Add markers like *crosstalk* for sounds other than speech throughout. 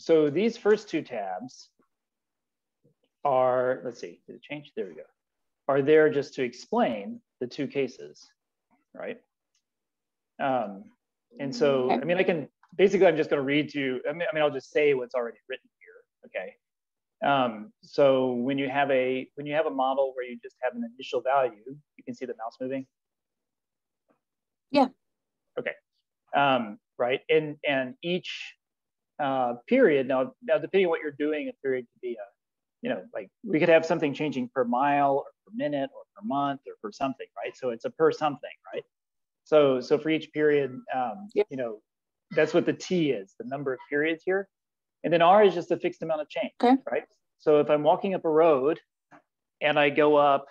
so these first two tabs are, let's see, did it change? There we go. Are there just to explain the two cases, right? Um, and so. I mean, I can, basically, I'm just gonna read to, I mean, I mean, I'll just say what's already written here, okay? Um, so when you have a, when you have a model where you just have an initial value, you can see the mouse moving? Yeah. Okay. Um, right, and, and each uh, period, now, now depending on what you're doing, a period could be a, you know, like we could have something changing per mile or per minute or per month or per something, right? So it's a per something, right? So so for each period, um, you know, that's what the T is, the number of periods here. And then R is just a fixed amount of change, okay. right? So if I'm walking up a road and I go up,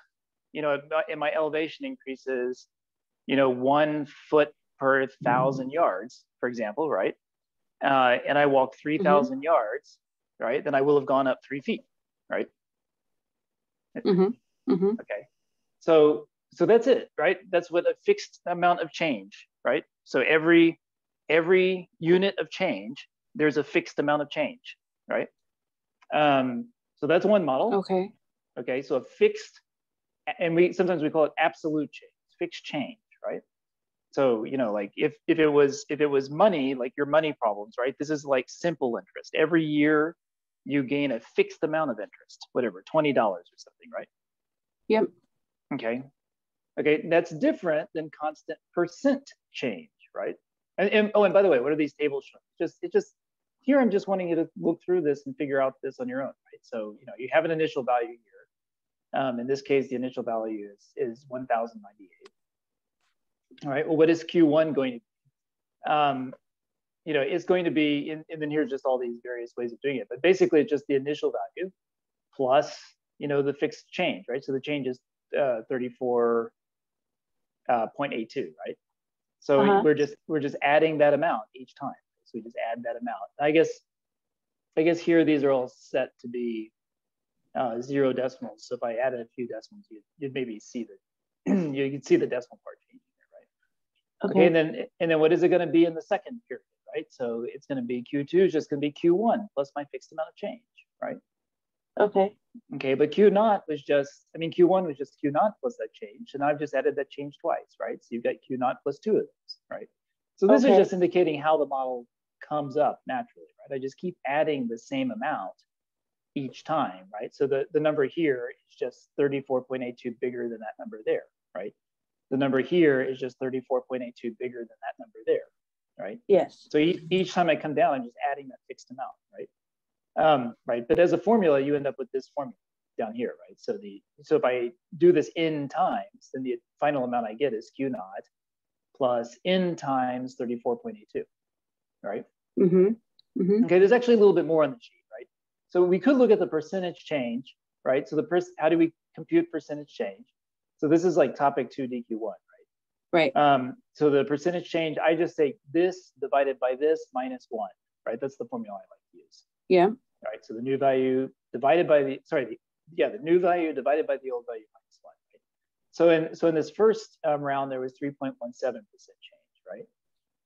you know, and my elevation increases, you know, one foot per 1000 mm-hmm. yards, for example, right? Uh, and I walk 3,000 mm-hmm. yards, right? Then I will have gone up three feet, right? Mm-hmm. Mm-hmm. Okay. So so that's it, right? That's with a fixed amount of change, right? So every every unit of change, there's a fixed amount of change, right? Um, so that's one model. Okay. Okay. So a fixed, and we sometimes we call it absolute change, fixed change, right? So you know, like if if it was if it was money, like your money problems, right? This is like simple interest. Every year you gain a fixed amount of interest, whatever, $20 or something, right? Yep. Okay. Okay, that's different than constant percent change, right? And, and, oh, and by the way, what are these tables showing? Just it just here, I'm just wanting you to look through this and figure out this on your own, right? So you know, you have an initial value here. Um, in this case, the initial value is is 1,098. All right. Well, what is Q1 going to be? Um, you know, it's going to be, and, and then here's just all these various ways of doing it. But basically, it's just the initial value plus, you know, the fixed change, right? So the change is uh, 34 uh, right? So uh-huh. we're just we're just adding that amount each time. So we just add that amount. I guess I guess here these are all set to be uh, zero decimals. So if I added a few decimals, you'd, you'd maybe see the *clears throat* you could see the decimal part changing there, right? Okay. okay. And then and then what is it going to be in the second period, right? So it's going to be Q2 is just going to be Q1 plus my fixed amount of change, right? Okay. Okay, but Q naught was just, I mean, Q1 was just Q naught plus that change, and I've just added that change twice, right? So you've got Q naught plus two of those, right? So this okay. is just indicating how the model comes up naturally, right? I just keep adding the same amount each time, right? So the, the number here is just 34.82 bigger than that number there, right? The number here is just 34.82 bigger than that number there, right? Yes. So each, each time I come down, I'm just adding that fixed amount, right? um, right? But as a formula, you end up with this formula down here, right? So the so if I do this n times, then the final amount I get is Q naught plus n times 34.82, right? Mm-hmm. Mm-hmm. Okay, there's actually a little bit more on the sheet, right? So we could look at the percentage change, right? So the pers- how do we compute percentage change? So this is like topic two DQ1, right? Right. Um, so the percentage change, I just say this divided by this minus one, right? That's the formula I like to use. Yeah. All right, so the new value divided by the, sorry, the, yeah, the new value divided by the old value minus one, right? So in, so in this first um, round, there was 3.17% change, right?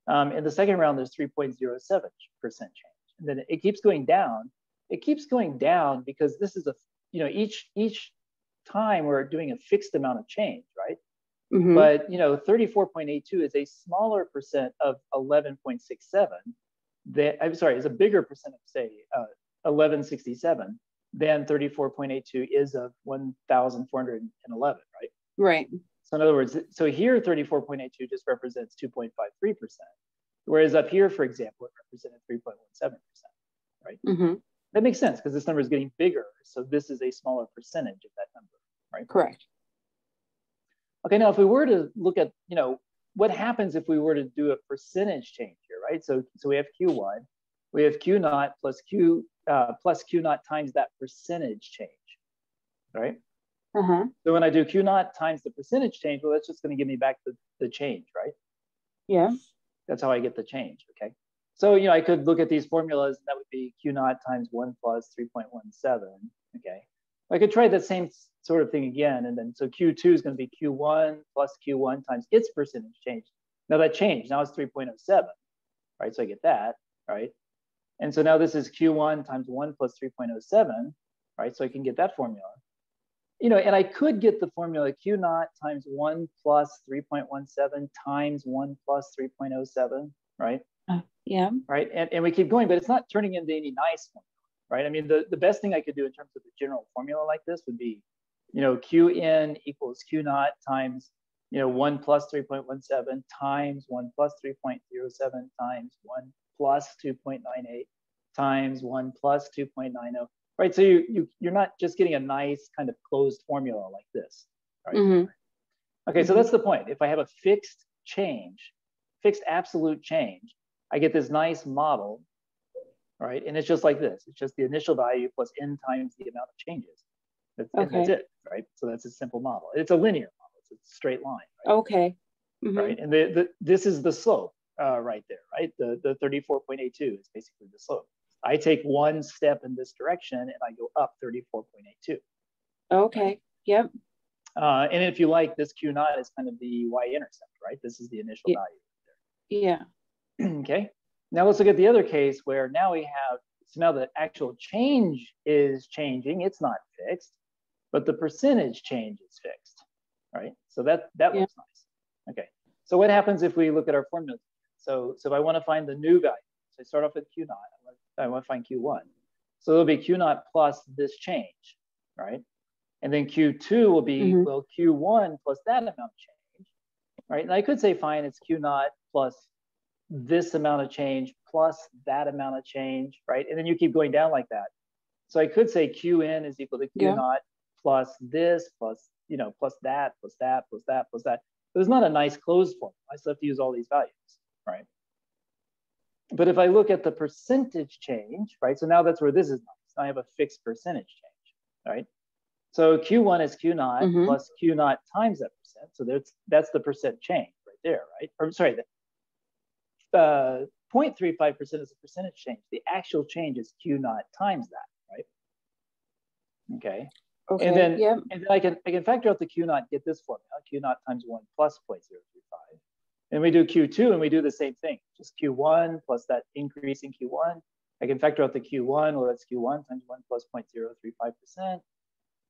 Um, in the second round, there's 3.07% change. And then it keeps going down. It keeps going down because this is a, you know, each, each time we're doing a fixed amount of change, right? Mm-hmm. But, you know, 34.82 is a smaller percent of 11.67 that, I'm sorry, is a bigger percent of say uh, 1167 than 34.82 is of 1,411, right? Right. So in other words, so here 34.82 just represents 2.53%, whereas up here, for example, it represented 3.17%, right? Mm-hmm. That makes sense because this number is getting bigger. So this is a smaller percentage of that number, right? Correct. Okay, now if we were to look at, you know, what happens if we were to do a percentage change here, right? So, so we have Q1, we have Q naught plus Q uh, plus Q naught times that percentage change, right? Uh-huh. So when I do Q naught times the percentage change, well, that's just going to give me back the, the change, right? Yeah. That's how I get the change, okay? So, you know, I could look at these formulas and that would be Q naught times one plus 3.17, okay? I could try the same sort of thing again. And then, so Q2 is going to be Q1 plus Q1 times its percentage change. Now that changed, now it's 3.07, right? So I get that, right? And so now this is Q1 times one plus 3.07, right? So I can get that formula. You know, and I could get the formula Q naught times one plus 3.17 times one plus 3.07, right? Yeah. Right, and, and we keep going, but it's not turning into any nice one, right? I mean, the, the best thing I could do in terms of the general formula like this would be, you know, Qn equals Q naught times you know, 1 plus 3.17 times 1 plus 3.07 times 1 plus 2.98 times 1 plus 2.90, right? So you, you, you're not just getting a nice kind of closed formula like this, right? Mm-hmm. Okay, mm-hmm. so that's the point. If I have a fixed change, fixed absolute change, I get this nice model, right? And it's just like this. It's just the initial value plus n times the amount of changes. That's, okay. that's it, right? So that's a simple model. It's a linear model It's a straight line. Right? Okay. Mm-hmm. Right. And the, the, this is the slope uh, right there, right? The, the 34.82 is basically the slope. I take one step in this direction and I go up 34.82. Okay. Yep. Uh, and if you like, this Q naught is kind of the y-intercept, right? This is the initial yeah. value. Yeah. *clears throat* okay. Now let's look at the other case where now we have, so now the actual change is changing. It's not fixed, but the percentage change is fixed right? So that, that yeah. looks nice. Okay, so what happens if we look at our formula? So, so if I want to find the new value, so I start off with Q naught, I want to find Q1. So it'll be Q naught plus this change, right? And then Q2 will be, mm-hmm. well, Q1 plus that amount of change, right? And I could say, fine, it's Q naught plus this amount of change plus that amount of change, right? And then you keep going down like that. So I could say Qn is equal to Q yeah. naught plus this plus you know, plus that, plus that, plus that, plus that. It was not a nice closed form. I still have to use all these values, right? But if I look at the percentage change, right? So now that's where this is nice. I have a fixed percentage change, right? So Q1 is Q naught mm-hmm. plus Q naught times that percent. So that's that's the percent change right there, right? Or sorry, the uh, 0.35% is a percentage change. The actual change is Q naught times that, right? Okay. Okay. And then, yep. and then I can I can factor out the Q naught, get this formula, Q naught times one plus 0.035. And we do Q2 and we do the same thing, just Q1 plus that increase in Q1. I can factor out the Q1, well, that's Q1 times one plus 0.035%.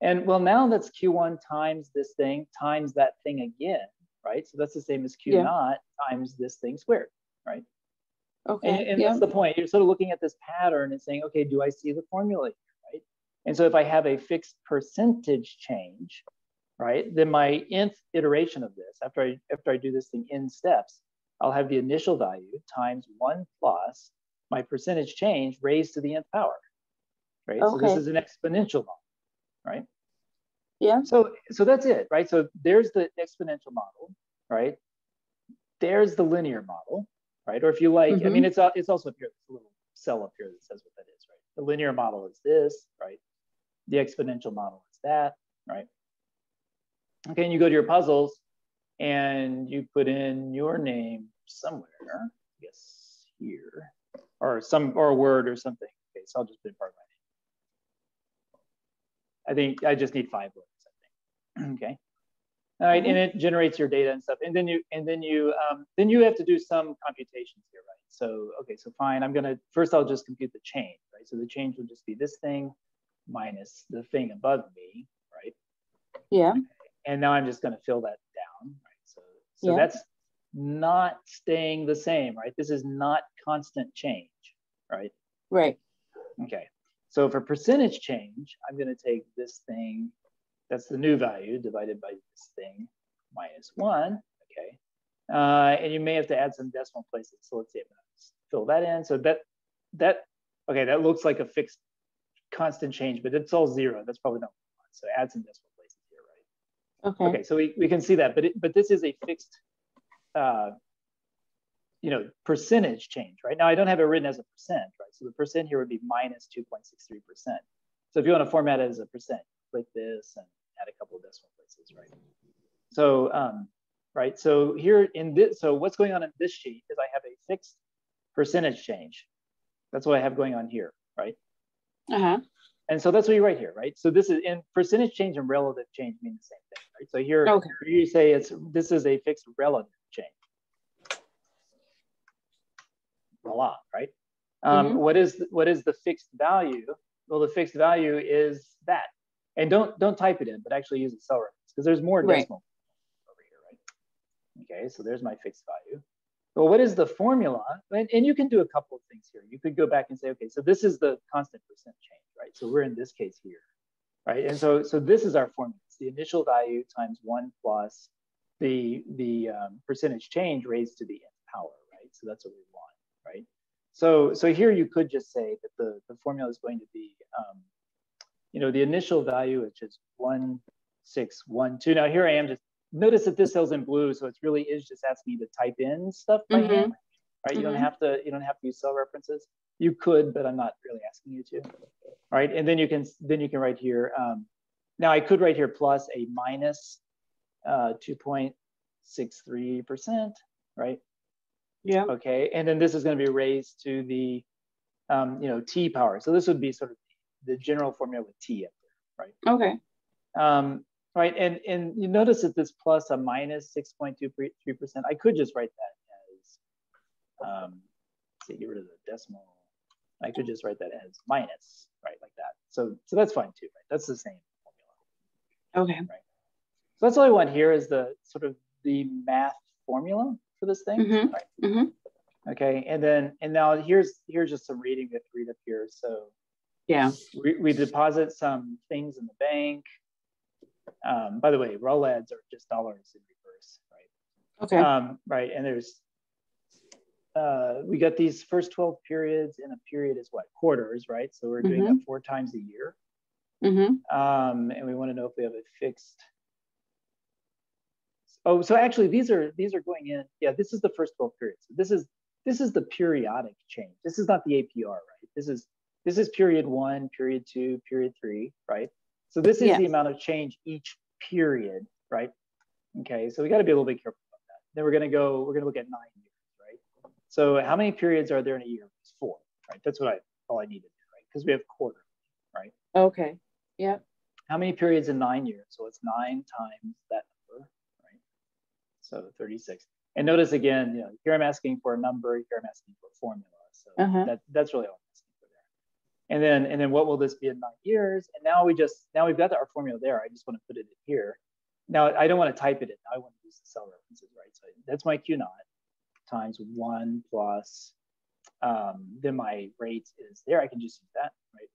And well, now that's Q1 times this thing times that thing again, right? So that's the same as Q yeah. naught times this thing squared, right? Okay. And, and yeah. that's the point. You're sort of looking at this pattern and saying, okay, do I see the formula Right. and so if I have a fixed percentage change, right, then my nth iteration of this, after I, after I do this thing in steps, I'll have the initial value times one plus my percentage change raised to the nth power, right? Okay. So this is an exponential model, right? Yeah. So, so that's it, right? So there's the exponential model, right? There's the linear model, right? Or if you like, mm-hmm. I mean, it's, it's also up here, a little cell up here that says what that is, right? The linear model is this, right? the exponential model is that, right? Okay, and you go to your puzzles and you put in your name somewhere, I guess here, or some or a word or something. Okay, so I'll just put in part of my name. I think I just need five words, I think. *clears throat* okay. Right, and it generates your data and stuff. And then you and then you um, then you have to do some computations here, right? So okay, so fine. I'm gonna first I'll just compute the change, right? So the change will just be this thing minus the thing above me, right? Yeah. And now I'm just going to fill that down, right? So, so yeah. that's not staying the same, right? This is not constant change, right? Right. Okay. So for percentage change, I'm going to take this thing, that's the new value divided by this thing minus one, okay? Uh, and you may have to add some decimal places. So let's see fill that in. So that, that, okay, that looks like a fixed constant change, but it's all zero. That's probably not what we want. So add some decimal places here, right? Okay. Okay, so we, we can see that, but it, but this is a fixed, uh, you know, percentage change, right? Now I don't have it written as a percent, right? So the percent here would be minus 2.63%. So if you want to format it as a percent, click this and add a couple of decimal places, right? So, um, right, so here in this, so what's going on in this sheet is I have a fixed percentage change. That's what I have going on here, right? Uh-huh. And so that's what you write here, right? So this is in percentage change and relative change mean the same thing, right? So here, okay. here you say it's this is a fixed relative change. Voila, right? Um, mm-hmm. what is what is the fixed value? Well, the fixed value is that. And don't don't type it in, but actually use a cell reference because there's more right. decimal over here, right? Okay, so there's my fixed value. Well, what is the formula? And, and you can do a couple of things here. You could go back and say, okay, so this is the constant percent change, right? So we're in this case here, right? And so so this is our formula. It's the initial value times one plus the the um, percentage change raised to the nth power, right? So that's what we want, right? So, so here you could just say that the, the formula is going to be, um, you know, the initial value, is one, six, one, two. Now here I am just, notice that this cell's in blue. So it's really is just asking you to type in stuff by mm -hmm. hand, right? You mm -hmm. don't have to, you don't have to use cell references. You could, but I'm not really asking you to, all right? And then you can, then you can write here, um, now I could write here plus a minus uh, 2.63%, right? Yeah. Okay. And then this is going to be raised to the, um, you know, t power. So this would be sort of the general formula with t up there, right? Okay. Um, right. And and you notice that this plus a minus 6.23%. I could just write that as, um, say, get rid of the decimal. I could just write that as minus, right, like that. So so that's fine too, right? That's the same formula. Okay. Right. So that's all I want here is the sort of the math formula for this thing. Mm-hmm. Right? Mm-hmm. Okay, and then and now here's here's just some reading to read up here. So yeah, we, we deposit some things in the bank. Um, by the way, ROLADs are just dollars in reverse, right? Okay. Um, right, and there's uh, we got these first 12 periods and a period is what quarters, right? So we're doing mm-hmm. that four times a year. Mm-hmm. Um, and we want to know if we have a fixed Oh, so actually these are these are going in. Yeah, this is the first 12 periods. This is this is the periodic change. This is not the APR, right? This is this is period one, period two, period three, right? So this is yes. the amount of change each period, right? Okay, so we got to be a little bit careful about that. Then we're going to go, we're going to look at nine years, right? So how many periods are there in a year? It's four, right? That's what I all I needed, right? Because we have quarter, right? Okay. Yeah. How many periods in nine years? So it's nine times that number, right? so 36. And notice again, you know, here I'm asking for a number, here I'm asking for a formula. So uh-huh. that, that's really all I'm asking for there. And then, and then what will this be in nine years? And now we just, now we've got our formula there. I just want to put it in here. Now I don't want to type it in. I want to use the cell references, right? So that's my Q naught times one plus, um, then my rate is there. I can just use that, right?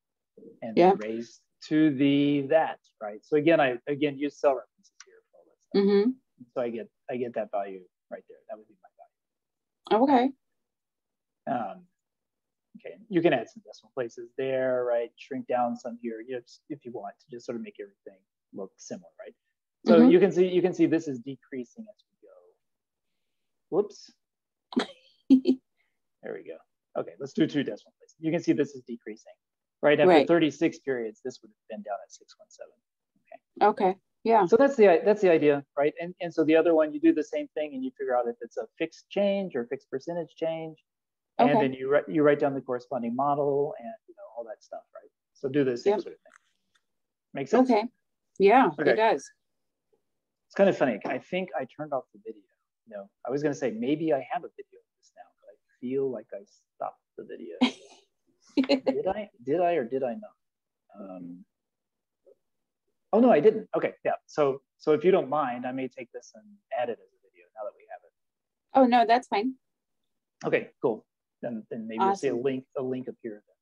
And yeah. raise to the that, right? So again, I again use cell references here for all this stuff. Mm-hmm. So I get I get that value right there. That would be my value. Okay. Um, okay, you can add some decimal places there, right? Shrink down some here, you know, if you want to just sort of make everything look similar, right? So mm-hmm. you can see you can see this is decreasing as we go. Whoops. *laughs* there we go. Okay, let's do two decimal places. You can see this is decreasing. Right after right. 36 periods, this would have been down at 617. Okay. Okay. Yeah. So that's the that's the idea, right? And and so the other one, you do the same thing, and you figure out if it's a fixed change or fixed percentage change, and then you write you write down the corresponding model and you know all that stuff, right? So do the same yep. sort of thing. Make sense? Okay. Yeah, okay. it does. It's kind of funny. I think I turned off the video. You know, I was going to say maybe I have a video of this now, but I feel like I stopped the video. *laughs* did I? Did I or did I not? Um, Oh no, I didn't. Okay, yeah. So so if you don't mind, I may take this and add it as a video now that we have it. Oh no, that's fine. Okay, cool. Then then maybe awesome. you'll see a link a link appear then.